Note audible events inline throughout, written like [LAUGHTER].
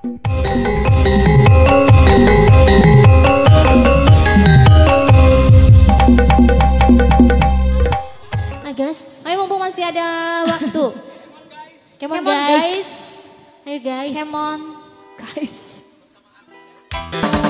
Nah guys, ayo mumpung masih ada waktu. [LAUGHS] Come on guys. Come on guys. Ayo guys. Come on guys. [LAUGHS]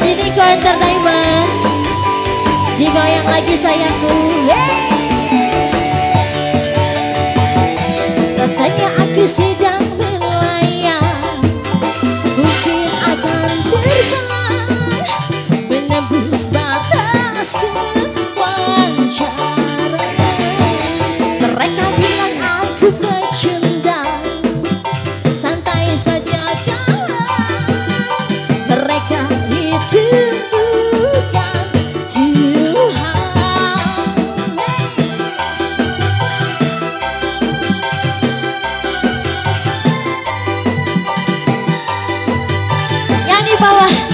kasih Niko Entertainment. Digoyang lagi sayangku. Hey. Rasanya aku sedang melayang. Mungkin akan terbang Menembus batas kewajaran Mereka bilang aku pecinta power.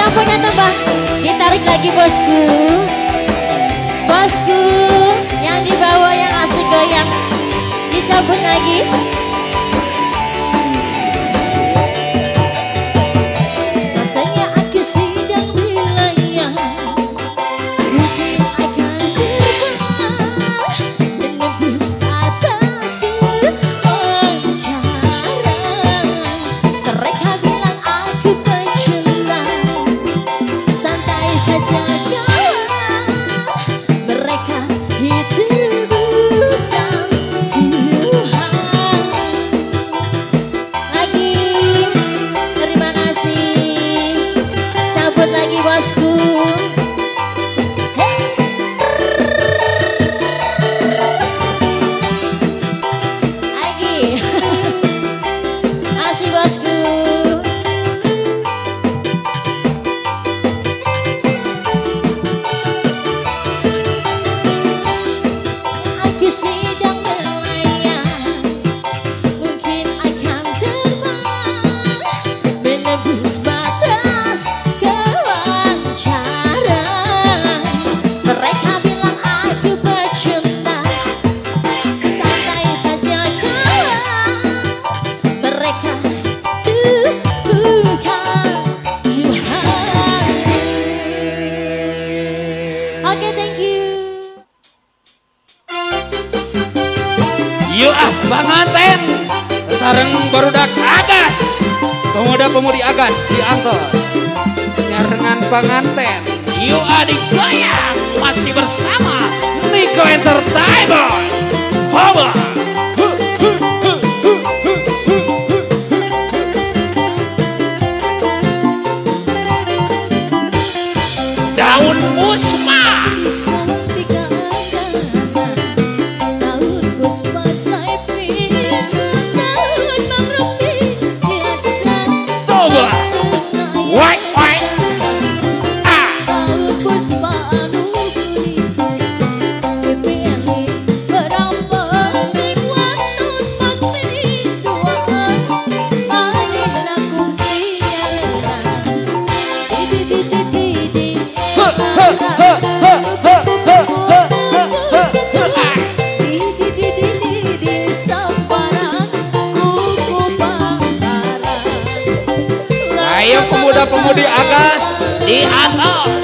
temponya tambah ditarik lagi bosku. Bosku yang dibawa yang asik goyang. Dicabut lagi. barudak agas. Pemuda-pemudi agas di diangkut nyarengan penganten yuk adik goyang. Masih bersama Niko Entertainment. Hoba daun musma 一二走